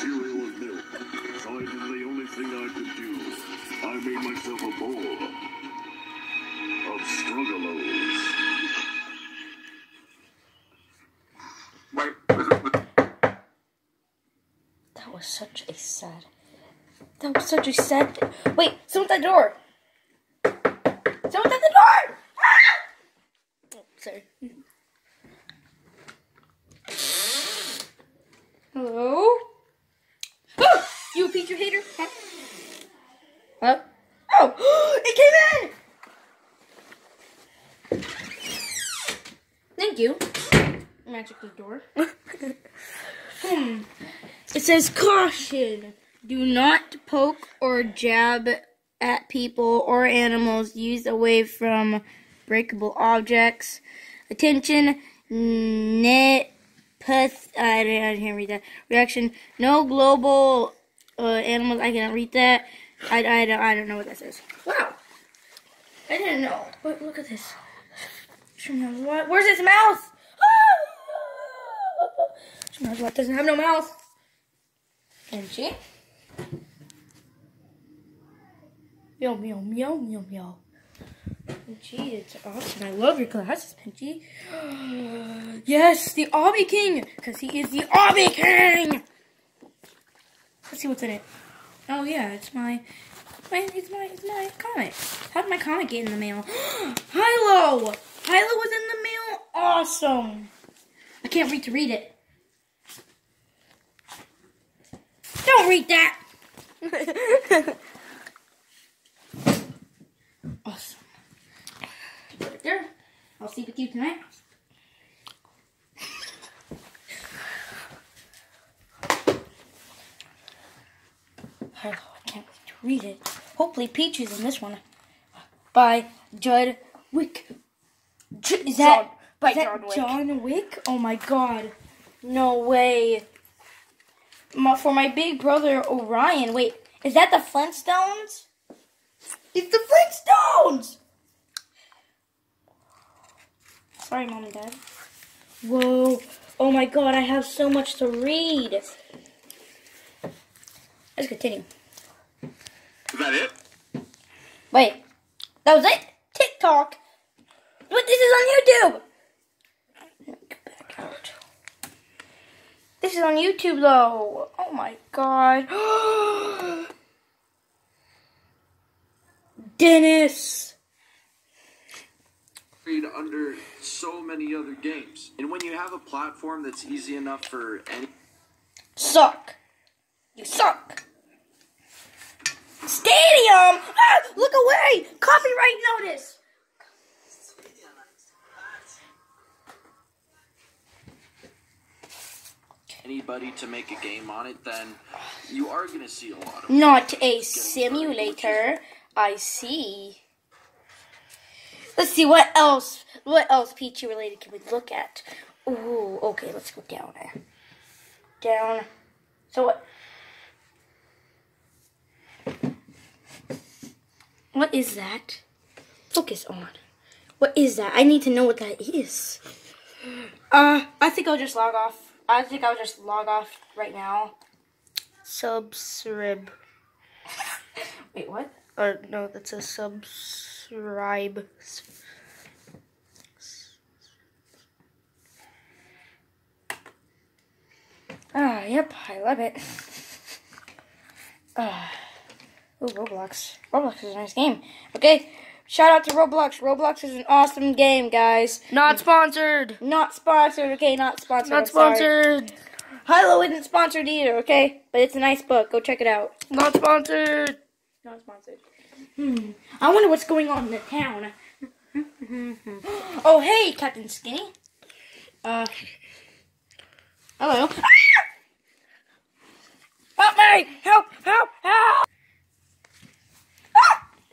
cereal with milk, so I did the only thing I could do. I made myself a bowl of struggalos. Wait, was it, was, That was such a sad. That was such a sad. Wait, someone's at the door. Someone's at the door. Ah! Oh, sorry. Hello. Oh, you a pizza hater? Huh? Hello. Oh, it came in. Thank you. Magic the door. hmm. It says caution. Do not poke or jab at people or animals. Use away from breakable objects. Attention. Net. Peth, I didn't, I didn't read that. Reaction. No global uh, animals. I cannot read that. I, I, don't, I don't know what that says. Wow. I didn't know. But look at this. What? Where's its mouth? What doesn't have no mouth? Can she? Meow, meow, meow, meow, meow. Pinchy, it's awesome. I love your glasses, Pinchy. yes, the Obby King! Because he is the Obby King! Let's see what's in it. Oh, yeah, it's my... my it's my, it's my comic. How did my comic get in the mail? Hilo! Hilo was in the mail? Awesome! I can't wait to read it. Don't read that! awesome. Right there. I'll sleep with you tonight. I can't wait to read it. Hopefully Peaches in this one. By Judd Wick. J- is that, John- by is that John Wick. John Wick? Oh my god. No way. My, for my big brother Orion. Wait, is that the Flintstones? It's the Flintstones! Sorry, mom and dad. Whoa. Oh my god, I have so much to read. Let's continue. is that it? Wait, that was it? TikTok? But this is on YouTube! Back out. This is on YouTube though. Oh my god. Dennis! Under so many other games. And when you have a platform that's easy enough for any Suck. You suck. Stadium! Ah, look away! Copyright notice! anybody to make a game on it, then you are gonna see a lot of Not a simulator. I see. Let's see what else. What else Peachy related can we look at? Ooh, okay. Let's go down. there. Down. So what? What is that? Focus on. What is that? I need to know what that is. Uh, I think I'll just log off. I think I'll just log off right now. Subscribe. Wait, what? Or no, that's a subscribe. Ah, yep, I love it. Ah, ooh, Roblox. Roblox is a nice game. Okay, shout out to Roblox. Roblox is an awesome game, guys. Not sponsored. Not sponsored, okay? Not sponsored. Not I'm sorry. sponsored. Hilo isn't sponsored either, okay? But it's a nice book. Go check it out. Not sponsored. Not sponsored. Hmm. I wonder what's going on in the town. oh, hey, Captain Skinny. Uh. Hello. Help me! Help! Help! Help!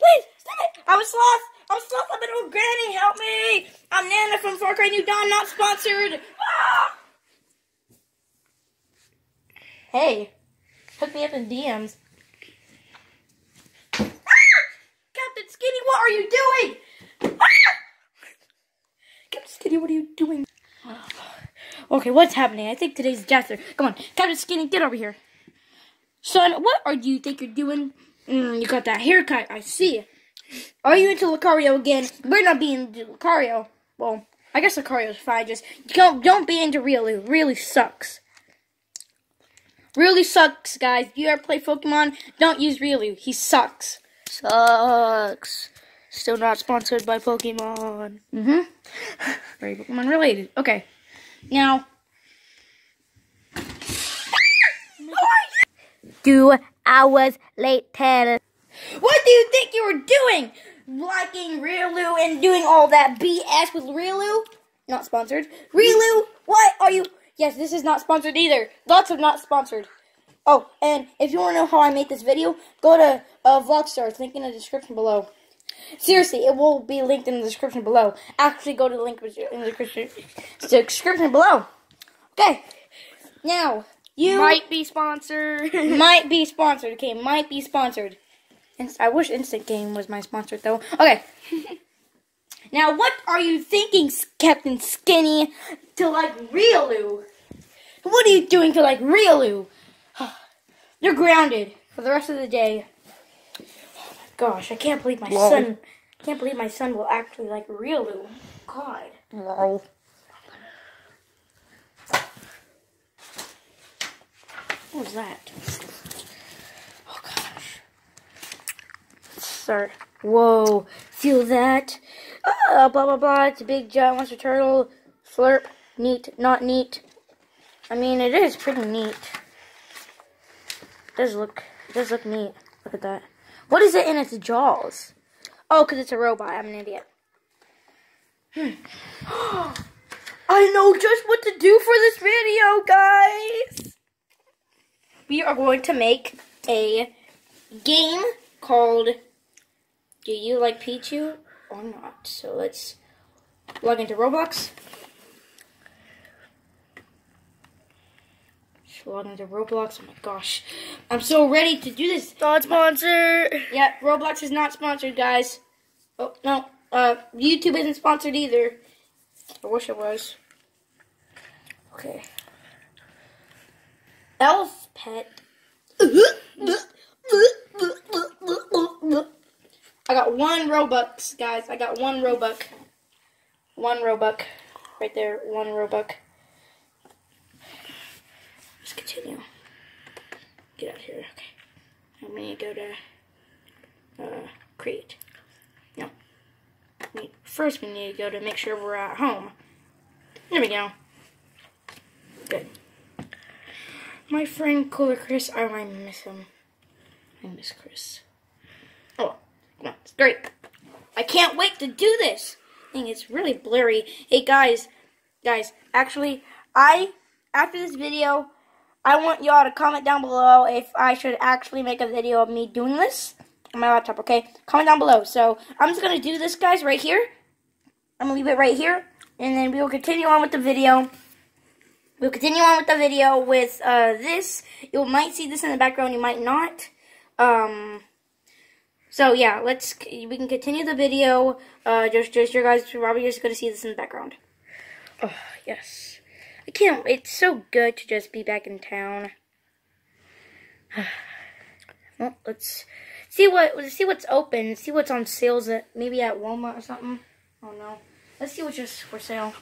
Please, stop it. I'm a sloth. I'm a sloth. I'm an old granny. Help me. I'm Nana from Far Cry New Dawn, not sponsored. Ah! Hey, hook me up in DMs. Ah! Captain Skinny, what are you doing? Ah! Captain Skinny, what are you doing? Okay, what's happening? I think today's Jasper. Come on, Captain Skinny, get over here. Son, what are you think you're doing? Mm, you got that haircut, I see. Are you into Lucario again? We're not being into Lucario. Well, I guess Lucario's fine. Just don't don't be into Riolu. Really sucks. Really sucks, guys. If you ever play Pokemon, don't use Riolu. He sucks. Sucks. Still not sponsored by Pokemon. Mm-hmm. Very Pokemon related. Okay. Now. Two hours later. What do you think you were doing? Liking Riolu and doing all that BS with Riolu? Not sponsored. Riolu, what are you? Yes, this is not sponsored either. Lots of not sponsored. Oh, and if you want to know how I made this video, go to uh, Vlogstars, link in the description below. Seriously, it will be linked in the description below. Actually, go to the link in the description below. Okay, now you Might be sponsored. might be sponsored. Okay, might be sponsored. I wish Instant Game was my sponsor though. Okay. now, what are you thinking, Captain Skinny, to like Riolu? What are you doing to like Riolu? You're grounded for the rest of the day. Oh my gosh, I can't believe my Whoa. son. Can't believe my son will actually like Riolu. God. Lol. What was that? Oh gosh. Start. Whoa. Feel that? Ah, blah blah blah. It's a big giant monster turtle. Slurp. Neat. Not neat. I mean, it is pretty neat. It does look. It does look neat. Look at that. What is it in its jaws? Oh, because it's a robot. I'm an idiot. Hmm. I know just what to do for this video, guys we are going to make a game called Do You Like Pichu or Not? So let's log into Roblox. Let's log into Roblox. Oh my gosh. I'm so ready to do this. Not sponsored. Yeah, Roblox is not sponsored, guys. Oh, no. Uh, YouTube isn't sponsored either. I wish it was. Okay. Elf pet. I got one Robux, guys. I got one Robux. One Robux. Right there, one Robux. Let's continue. Get out here. Okay. I'm gonna go to uh, create. No. First, we need to go to make sure we're at home. There we go. Good. My friend Cooler Chris, I miss him. I miss Chris. Oh, no, it's great. I can't wait to do this. Thing, it's really blurry. Hey guys, guys, actually, I after this video, I want y'all to comment down below if I should actually make a video of me doing this on my laptop, okay? Comment down below. So, I'm just going to do this, guys, right here. I'm going to leave it right here. And then we will continue on with the video. We'll continue on with the video with uh, this. You might see this in the background, you might not. Um, so, yeah, let's, we can continue the video. Uh, just, just, your guys, are probably just to see this in the background. Oh, yes. I can't. It's so good to just be back in town. well, let's see what let's see what's open. See what's on sales at maybe at Walmart or something. Oh no. Let's see what's just for sale.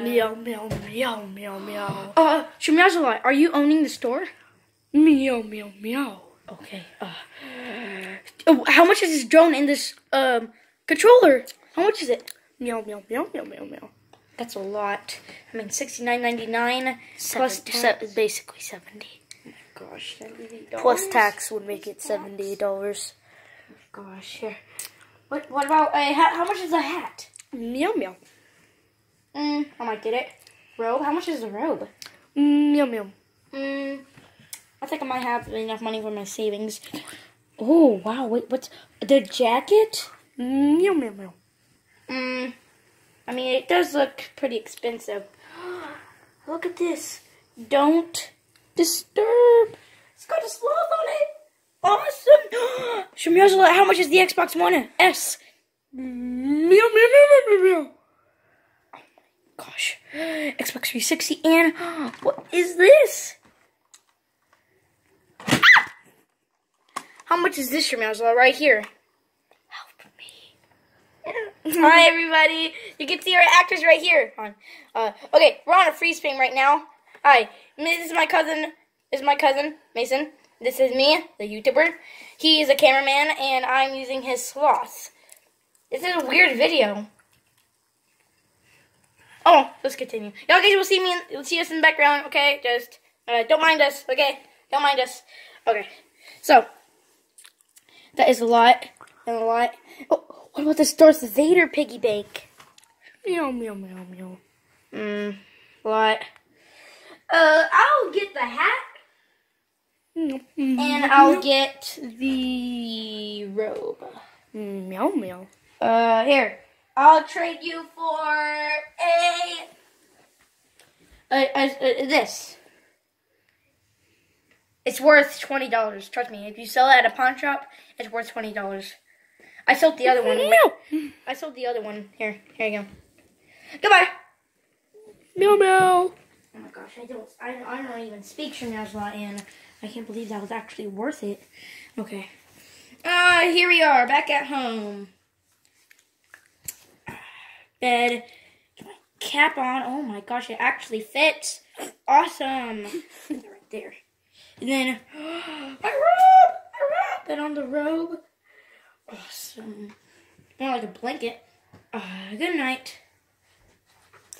Meow, meow, meow, meow, meow. Uh, Shumyazalai, are you owning the store? Meow, meow, meow. Okay. Uh, oh, how much is this drone in this um controller? How much is it? Meow, meow, meow, meow, meow, meow. That's a lot. I mean, sixty nine ninety nine plus se- basically 70. Gosh, $70. Plus tax would make it $70. Oh Gosh, here. What? What about a hat? How much is a hat? Meow, meow. Mm, I might get it. Robe? How much is the robe? Meow, meow. Mm, I think I might have enough money for my savings. Oh wow! Wait, what's the jacket? Meow, meow, meow. Mm, I mean, it does look pretty expensive. Look at this. Don't disturb. It's got a sloth on it. Awesome. Shmuel, how much is the Xbox One S? Meow, meow, meow, meow, meow, meow. Gosh, Xbox 360 and what is this? How much is this, your Shmuel? Right here. Help me. Hi, everybody. You can see our actors right here. Uh, okay, we're on a free spin right now. Hi, this is my cousin. This is my cousin Mason. This is me, the YouTuber. He is a cameraman, and I'm using his sloth. This is a weird video. Oh, let's continue. Y'all guys will see me. In, you'll see us in the background. Okay, just uh, don't mind us. Okay, don't mind us. Okay, so that is a lot and a lot. Oh, what about this Darth Vader piggy bank? Meow, meow, meow, meow. Hmm, lot. Uh, I'll get the hat Meow, and I'll get the robe. meow, meow. Uh, here. I'll trade you for a, a, this. It's worth twenty dollars. Trust me. If you sell it at a pawn shop, it's worth twenty dollars. I sold the other one. Meow. I sold the other one. Here, here you go. Goodbye. Meow, meow. Oh my gosh, I don't, I, I don't even speak Shemazla, and I can't believe that was actually worth it. Okay. Uh, here we are, back at home. Bed. Get my cap on. Oh my gosh, it actually fits. Awesome. right there. And then, my robe! My robe! And on the robe. Awesome. More like a blanket. Uh, good night.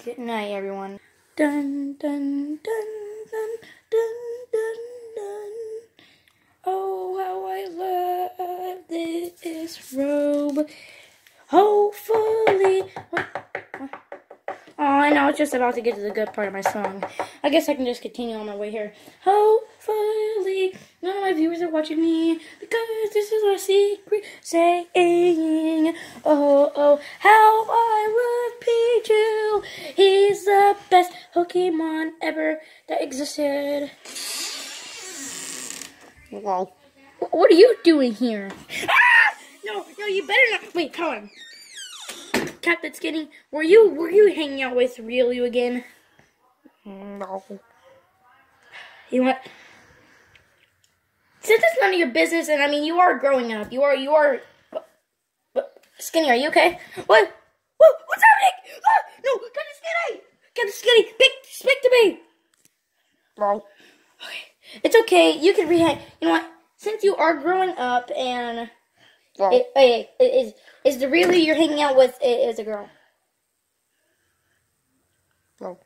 Good night, everyone. Dun dun dun dun dun dun dun. Oh, how I love this robe. Hopefully. What? What? Oh, I know. It's just about to get to the good part of my song. I guess I can just continue on my way here. Hopefully, none of my viewers are watching me because this is our secret saying. Oh, oh, how I love Pichu. He's the best Pokemon ever that existed. Wow. What are you doing here? Ah! No, no, you better not. Wait, hold on. Captain Skinny, were you were you hanging out with Riolu again? No. You know what? Since it's none of your business, and I mean you are growing up, you are you are. But, but Skinny, are you okay? What? What? What's happening? Ah, no, Captain Skinny! Captain Skinny, speak, speak to me. No. Okay. It's okay. You can rehang. You know what? Since you are growing up, and No. it, hey, it is is the Riolu you're hanging out with is a girl. No.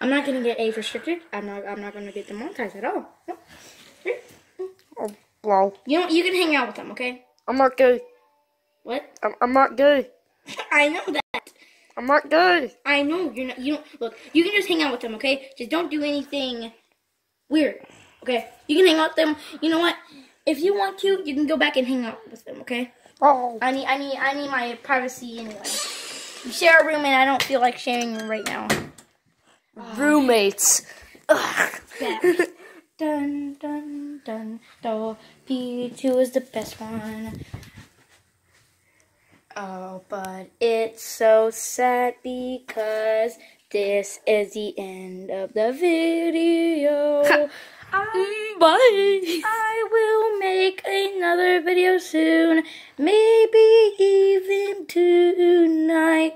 I'm not gonna get age restricted. I'm not. I'm not gonna get demonetized at all. No. Oh, no. You know, you can hang out with them. Okay. I'm not gay. What? I'm, I'm not gay. I know that. I'm not gay. I know you're not. You don't look. You can just hang out with them. Okay. Just don't do anything weird. Okay. You can hang out with them. You know what? If you want to, you can go back and hang out with them. Okay. Oh. I need. I need. I need my privacy anyway. We share a room, and I don't feel like sharing right now. Roommates. Ugh. Yeah. dun dun dun. Do P2 is the best one. Oh, but it's so sad because this is the end of the video. I, um, Bye. I will make another video soon, maybe even tonight.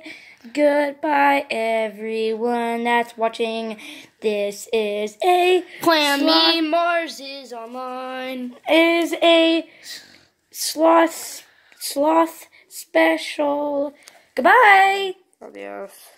Goodbye, everyone that's watching. This is a Plan me Mars is online. is a sloth sloth special. Goodbye. Adios.